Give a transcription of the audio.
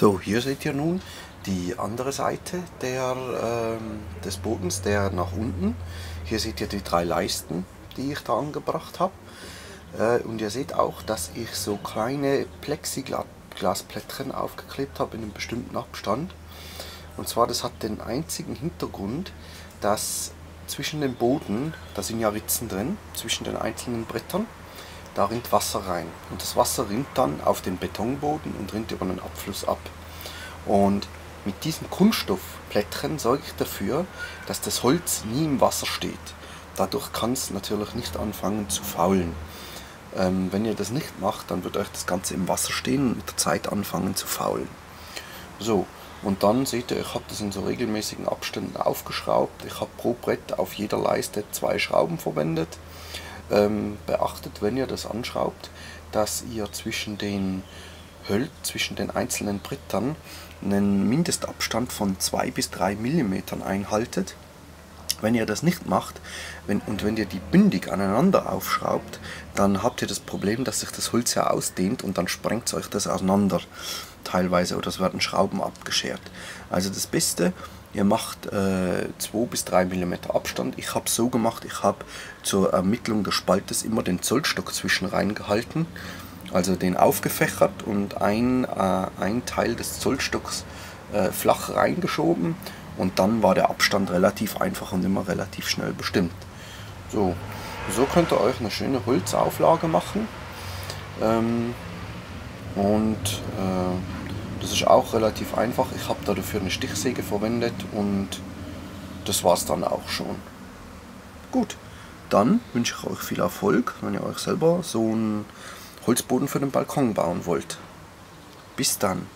So, hier seht ihr nun die andere Seite der, ähm, des Bodens, der nach unten. Hier seht ihr die drei Leisten, die ich da angebracht habe. Äh, und ihr seht auch, dass ich so kleine Plexiglasplättchen aufgeklebt habe in einem bestimmten Abstand. Und zwar, das hat den einzigen Hintergrund, dass zwischen dem Boden, da sind ja Ritzen drin, zwischen den einzelnen Brettern, da rinnt Wasser rein. Und das Wasser rinnt dann auf den Betonboden und rinnt über einen Abfluss ab. Und mit diesen Kunststoffplättchen sorge ich dafür, dass das Holz nie im Wasser steht. Dadurch kann es natürlich nicht anfangen zu faulen. Ähm, wenn ihr das nicht macht, dann wird euch das Ganze im Wasser stehen und mit der Zeit anfangen zu faulen. So, und dann seht ihr, ich habe das in so regelmäßigen Abständen aufgeschraubt. Ich habe pro Brett auf jeder Leiste zwei Schrauben verwendet. Ähm, beachtet, wenn ihr das anschraubt, dass ihr zwischen den Hölz, zwischen den einzelnen Brettern einen Mindestabstand von 2 bis 3 mm einhaltet. Wenn ihr das nicht macht wenn, und wenn ihr die bündig aneinander aufschraubt, dann habt ihr das Problem, dass sich das Holz ja ausdehnt und dann sprengt euch das auseinander teilweise oder es werden Schrauben abgeschert. Also das Beste, ihr macht 2 äh, bis 3 mm Abstand. Ich habe so gemacht, ich habe zur Ermittlung des Spaltes immer den Zollstock zwischen reingehalten, also den aufgefächert und ein, äh, ein Teil des Zollstocks äh, flach reingeschoben und dann war der Abstand relativ einfach und immer relativ schnell bestimmt. So, so könnt ihr euch eine schöne Holzauflage machen. Ähm, und äh, das ist auch relativ einfach. Ich habe dafür eine Stichsäge verwendet und das war es dann auch schon. Gut, dann wünsche ich euch viel Erfolg, wenn ihr euch selber so einen Holzboden für den Balkon bauen wollt. Bis dann.